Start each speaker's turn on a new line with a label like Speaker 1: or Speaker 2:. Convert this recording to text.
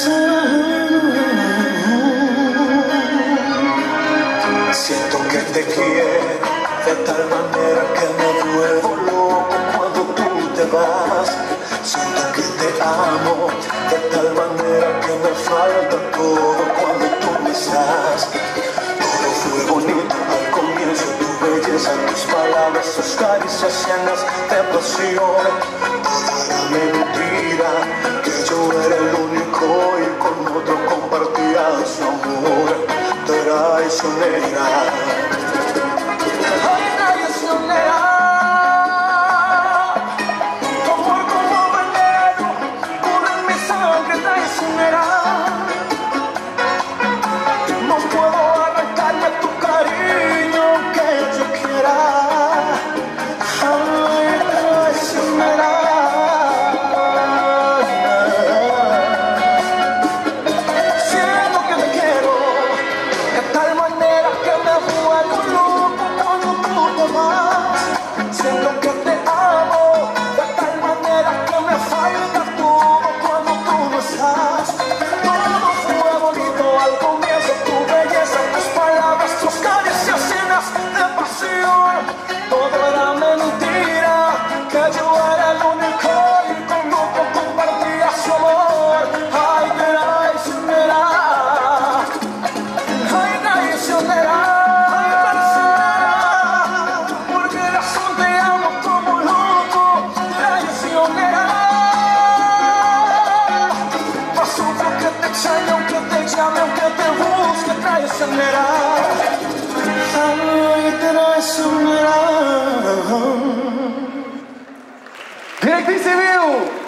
Speaker 1: Siento que te quiero de tal manera que me vuelvo loco cuando tú te vas. Siento que te amo de tal manera que me falta todo cuando tú me estás. Todo fue bonito al comienzo, tu belleza, tus palabras, tus caricias llenas de pasión.
Speaker 2: surrender. सुनरा हम Direito civil!